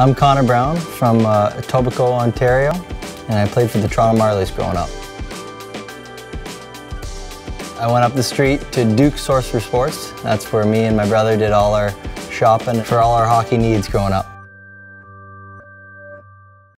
I'm Connor Brown from uh, Etobicoke, Ontario, and I played for the Toronto Marlies growing up. I went up the street to Duke Source for Sports. That's where me and my brother did all our shopping for all our hockey needs growing up.